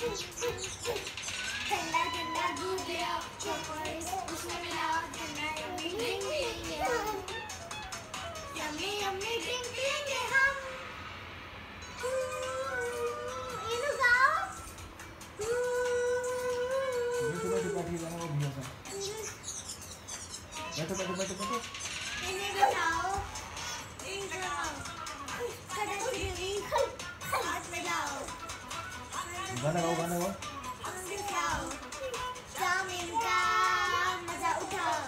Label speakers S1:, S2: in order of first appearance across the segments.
S1: ठंडा ठंडा दूध लिया उसमें मिलाओ
S2: ठंडा यम्मी ड्रिंक पियेंगे हम
S1: यम्मी यम्मी ड्रिंक पियेंगे हम इनु गाओ
S3: बैठो बैठो बैठो ये गाना वो भैया का बैठो बैठो बैठो बैठो।
S1: इन्हें बताओ।
S3: गाना गाओ गाना गाओ।
S1: चाउमीन का मज़ा उठाओ।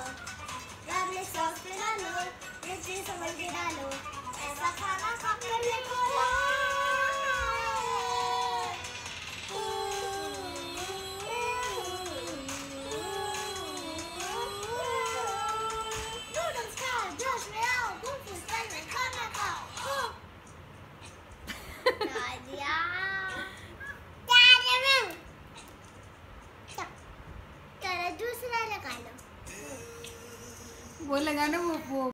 S1: रबड़ी सॉस पे डालो मिर्ची समझ के डालो। ऐसा खाना
S2: वो लगाना वो वो